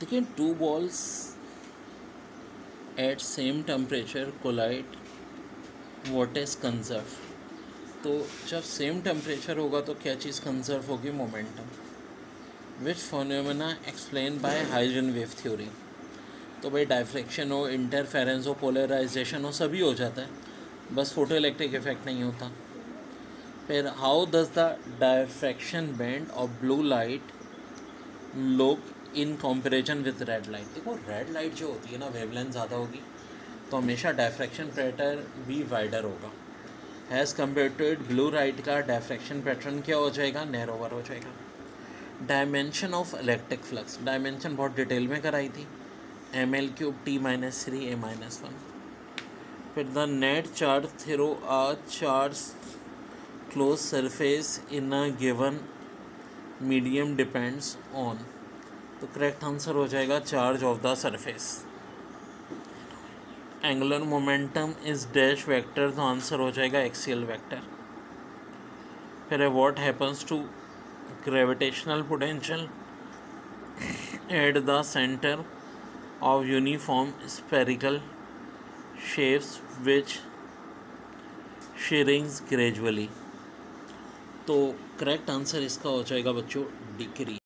देखिए two balls at same temperature collide what is conserve तो जब सेम टेम्परेचर होगा तो क्या चीज़ कंजर्व होगी? Momentum which phenomena explain by Huygens wave theory तो भाई डायफ्रेक्शन हो इंटरफेरेंस हो पोलराइजेशन हो, सभी हो जाता है। बस फ़ोटो इलेक्ट्रिक इफ़ेक्ट नहीं होता। फिर how does the diffraction band of blue light look in comparison with red light देखो रेड लाइट जो होती है ना वेवलेंथ ज़्यादा होगी तो हमेशा डायफ्रैक्शन पैटर्न भी वाइडर होगा। As compare to it blue light का डायफ्रैक्शन पैटर्न क्या हो जाएगा? नैरोवर हो जाएगा। Dimension of electric flux dimension बहुत डिटेल में कराई थी। M L cube T minus three A minus one फिर the net charge through a charge close surface in a given medium depends on तो करेक्ट आंसर हो जाएगा charge of the surface angular momentum is dash vector तो answer हो जाएगा axial vector फिर what happens to gravitational potential at the centre of uniform spherical shapes which shrinks gradually तो correct answer इसका हो जाएगा बच्चों डिक्री